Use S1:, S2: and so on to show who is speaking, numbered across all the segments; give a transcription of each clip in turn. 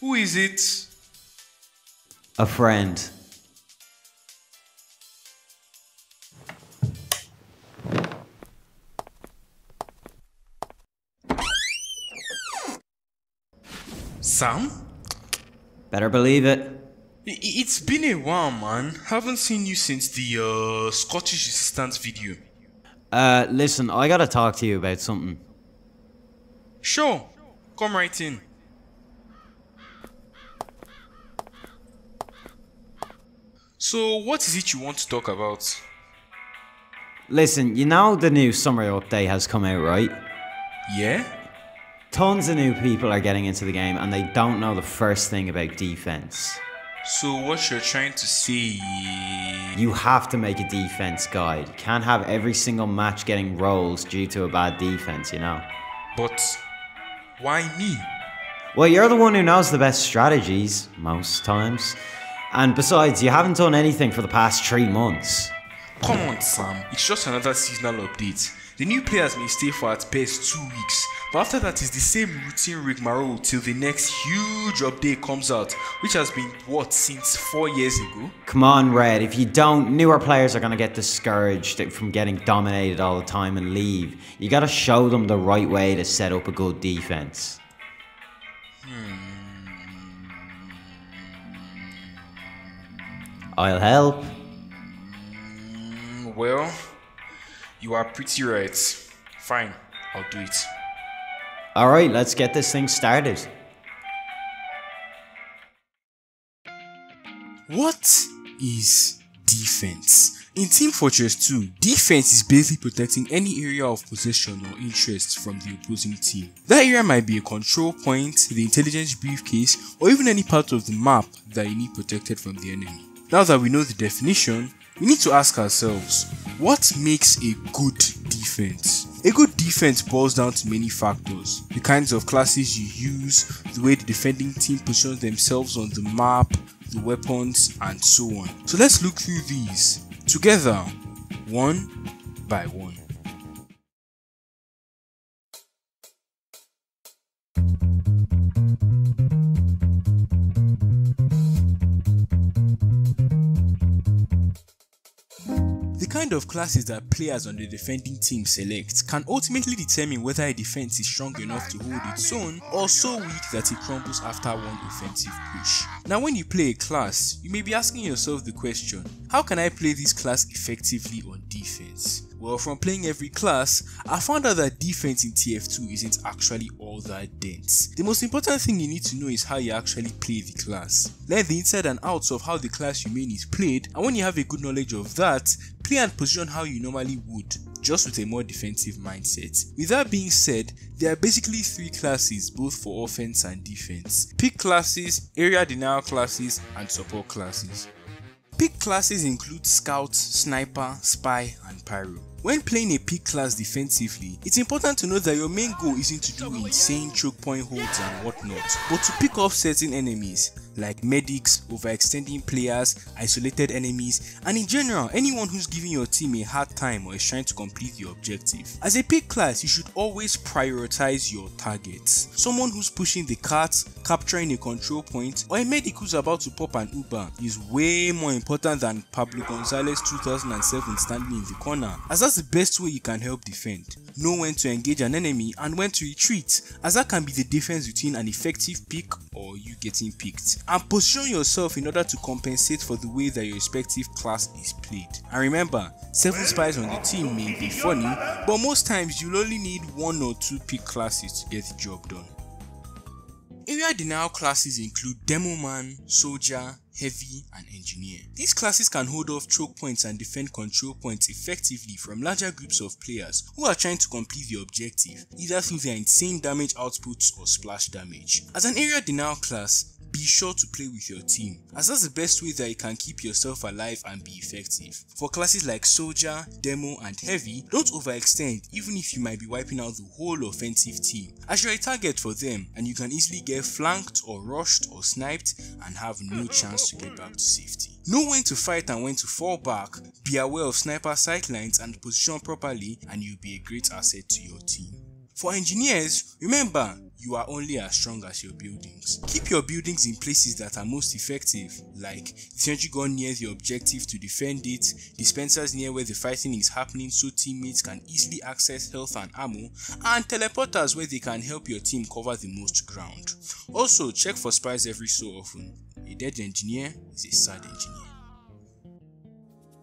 S1: Who is it?
S2: A friend.
S1: Sam?
S2: Better believe it.
S1: It's been a while, man. Haven't seen you since the uh, Scottish Resistance video.
S2: Uh, listen, I gotta talk to you about something.
S1: Sure, come right in. So, what is it you want to talk about?
S2: Listen, you know the new summer update has come out, right?
S1: Yeah?
S2: Tons of new people are getting into the game and they don't know the first thing about defense.
S1: So, what you're trying to see.
S2: You have to make a defense guide. You can't have every single match getting rolls due to a bad defense, you know?
S1: But, why me?
S2: Well, you're the one who knows the best strategies, most times. And besides, you haven't done anything for the past three months.
S1: Come on, Sam. It's just another seasonal update. The new players may stay for at best two weeks, but after that it's the same routine rigmarole till the next huge update comes out, which has been what since four years ago.
S2: Come on, Red. If you don't, newer players are going to get discouraged from getting dominated all the time and leave. You got to show them the right way to set up a good defense. I'll help.
S1: Mm, Well, you are pretty right. Fine, I'll do it.
S2: Alright, let's get this thing started.
S1: What is defense? In Team Fortress 2, defense is basically protecting any area of possession or interest from the opposing team. That area might be a control point, the intelligence briefcase, or even any part of the map that you need protected from the enemy. Now that we know the definition, we need to ask ourselves, what makes a good defense? A good defense boils down to many factors. The kinds of classes you use, the way the defending team positions themselves on the map, the weapons, and so on. So let's look through these together, one by one. Kind of classes that players on the defending team select can ultimately determine whether a defense is strong enough to hold its own or so weak that it crumbles after one offensive push. Now when you play a class, you may be asking yourself the question, how can I play this class effectively on defense? Well, from playing every class, I found out that defense in TF2 isn't actually all that dense. The most important thing you need to know is how you actually play the class. Learn the inside and outs of how the class you main is played, and when you have a good knowledge of that, play and position how you normally would, just with a more defensive mindset. With that being said, there are basically three classes both for offense and defense. Pick classes, area denial classes, and support classes. Pick classes include Scout, Sniper, Spy, and Pyro. When playing a pick class defensively, it's important to know that your main goal isn't to do insane choke point holds and whatnot, but to pick off certain enemies like medics, overextending players, isolated enemies, and in general anyone who's giving your team a hard time or is trying to complete your objective. As a pick class, you should always prioritize your targets. Someone who's pushing the cart, capturing a control point, or a medic who's about to pop an Uber is way more important than Pablo Gonzalez 2007 standing in the corner, as that's the best way you can help defend. Know when to engage an enemy and when to retreat, as that can be the difference between an effective pick or you getting picked. And position yourself in order to compensate for the way that your respective class is played. And remember, 7 spies on the team may be funny, but most times you'll only need one or two pick classes to get the job done. Area denial classes include Demo Man, Soldier, Heavy, and Engineer. These classes can hold off choke points and defend control points effectively from larger groups of players who are trying to complete the objective, either through their insane damage outputs or splash damage. As an area denial class, be sure to play with your team, as that's the best way that you can keep yourself alive and be effective. For classes like Soldier, Demo, and Heavy, don't overextend even if you might be wiping out the whole offensive team, as you're a target for them and you can easily get flanked or rushed or sniped and have no chance to get back to safety. Know when to fight and when to fall back, be aware of sniper sightlines and position properly and you'll be a great asset to your team. For engineers, remember, you are only as strong as your buildings. Keep your buildings in places that are most effective, like sentry gun near the objective to defend it, dispensers near where the fighting is happening so teammates can easily access health and ammo, and teleporters where they can help your team cover the most ground. Also, check for spies every so often. A dead engineer is a sad engineer.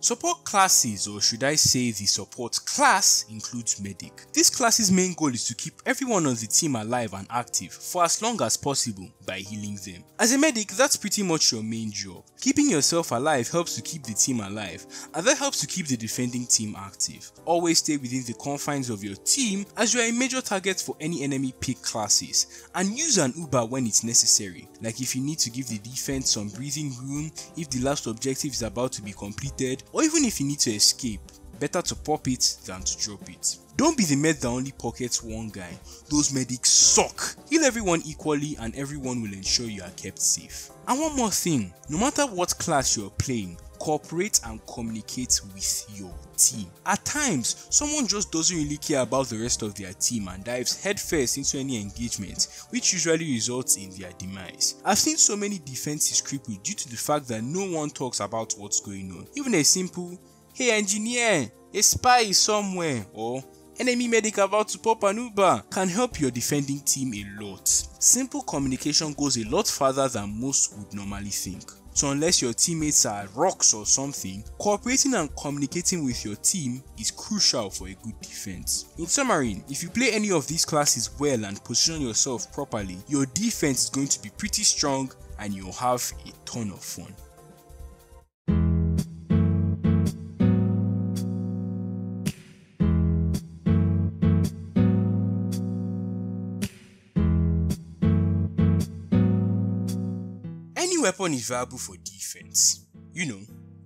S1: Support classes, or should I say the support class, includes Medic. This class's main goal is to keep everyone on the team alive and active for as long as possible by healing them. As a medic, that's pretty much your main job. Keeping yourself alive helps to keep the team alive, and that helps to keep the defending team active. Always stay within the confines of your team as you are a major target for any enemy pick classes, and use an Uber when it's necessary, like if you need to give the defense some breathing room, if the last objective is about to be completed, or even if you need to escape, better to pop it than to drop it. Don't be the med that only pockets one guy. Those medics suck. Heal everyone equally and everyone will ensure you are kept safe. And one more thing, no matter what class you're playing, cooperate and communicate with your team. At times, someone just doesn't really care about the rest of their team and dives headfirst into any engagement, which usually results in their demise. I've seen so many defenses crippled due to the fact that no one talks about what's going on. Even a simple, hey engineer, a spy is somewhere, or enemy medic about to pop an Uber can help your defending team a lot. Simple communication goes a lot further than most would normally think. So unless your teammates are rocks or something, cooperating and communicating with your team is crucial for a good defense. In summary, if you play any of these classes well and position yourself properly, your defense is going to be pretty strong and you'll have a ton of fun. Weapon is viable for defense. You know,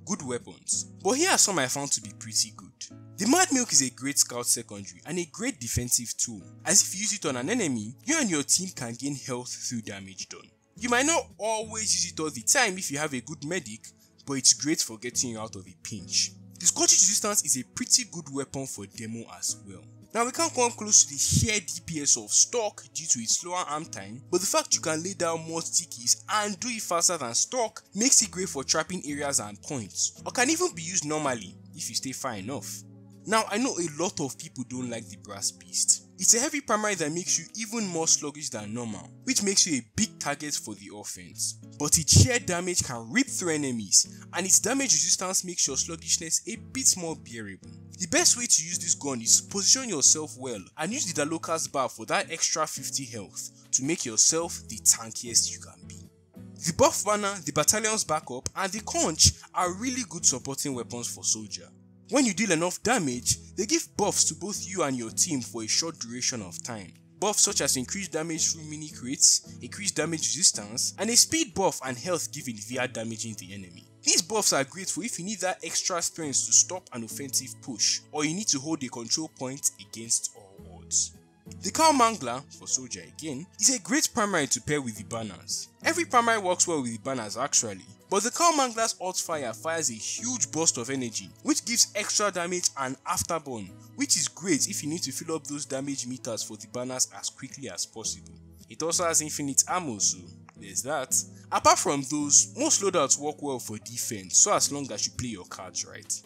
S1: good weapons. But here are some I found to be pretty good. The Mad Milk is a great scout secondary and a great defensive tool, as if you use it on an enemy, you and your team can gain health through damage done. You might not always use it all the time if you have a good medic, but it's great for getting you out of a pinch. The Scottish Resistance is a pretty good weapon for demo as well. Now we can't come close to the sheer DPS of stock due to its slower arm time, but the fact you can lay down more stickies and do it faster than stock makes it great for trapping areas and points, or can even be used normally if you stay far enough. Now I know a lot of people don't like the Brass Beast. It's a heavy primary that makes you even more sluggish than normal, which makes you a big target for the offense. But its sheer damage can rip through enemies, and its damage resistance makes your sluggishness a bit more bearable. The best way to use this gun is position yourself well and use the Dalokohs Bar for that extra 50 health to make yourself the tankiest you can be. The buff banner, the battalion's backup, and the conch are really good supporting weapons for soldier. When you deal enough damage, they give buffs to both you and your team for a short duration of time. Buffs such as increased damage through mini crits, increased damage resistance, and a speed buff and health given via damaging the enemy. These buffs are great for if you need that extra strength to stop an offensive push, or you need to hold a control point against all odds. The Cow Mangler, for Soldier again, is a great primary to pair with the banners. Every primary works well with the banners actually, but the Cow Mangler's Alt Fire fires a huge burst of energy, which gives extra damage and afterburn, which is great if you need to fill up those damage meters for the banners as quickly as possible. It also has infinite ammo, so there's that. Apart from those, most loadouts work well for defense, so as long as you play your cards right.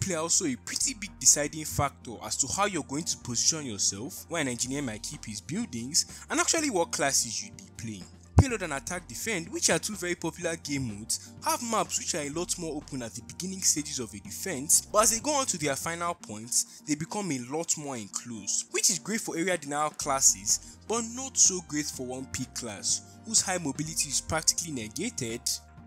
S1: Play also a pretty big deciding factor as to how you're going to position yourself, where an engineer might keep his buildings, and actually what classes you'd be playing. Payload and Attack Defend, which are two very popular game modes, have maps which are a lot more open at the beginning stages of a defense, but as they go on to their final points, they become a lot more enclosed, which is great for area denial classes, but not so great for one pick class, whose high mobility is practically negated,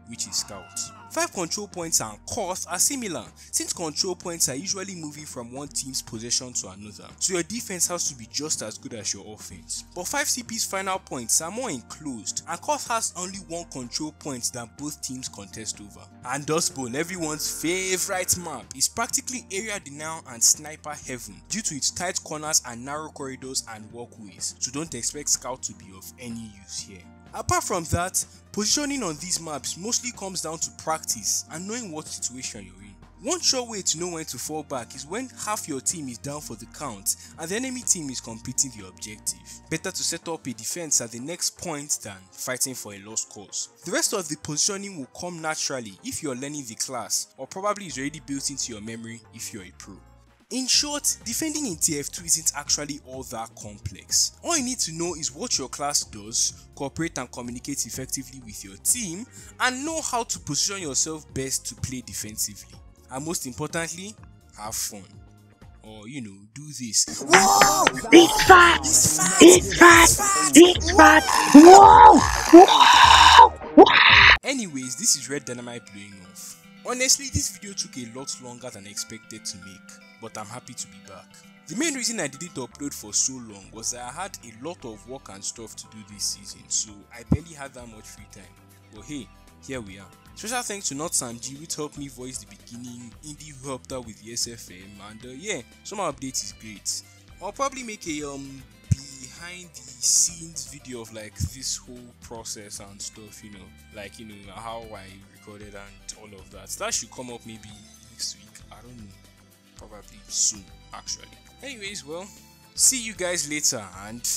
S1: which is Scout. 5 control points and KOTH are similar since control points are usually moving from one team's possession to another, so your defense has to be just as good as your offense. But 5 CP's final points are more enclosed and KOTH has only one control point that both teams contest over. And Dust Bowl, everyone's favorite map, is practically area denial and sniper heaven due to its tight corners and narrow corridors and walkways, so don't expect scout to be of any use here. Apart from that, positioning on these maps mostly comes down to practice and knowing what situation you're in. One sure way to know when to fall back is when half your team is down for the count and the enemy team is completing the objective. Better to set up a defense at the next point than fighting for a lost cause. The rest of the positioning will come naturally if you're learning the class or probably is already built into your memory if you're a pro. In short, defending in TF2 isn't actually all that complex. All you need to know is what your class does, cooperate and communicate effectively with your team, and know how to position yourself best to play defensively. And most importantly, have fun. Or, you know, do this.
S3: Whoa! It's fat! It's fat! It's fat! Whoa!
S1: Anyways, this is Red Dynamite blowing off. Honestly, this video took a lot longer than expected to make, but I'm happy to be back. The main reason I didn't upload for so long was that I had a lot of work and stuff to do this season, so I barely had that much free time. But hey, here we are. Special thanks to NotsamG which helped me voice the beginning, Indie who helped out with the SFM, and uh, yeah, some updates is great. I'll probably make a um behind the scenes video of like this whole process and stuff, you know, like you know how I recorded and all of that. That should come up maybe next week. I don't know, probably soon actually. Anyways, well, see you guys later and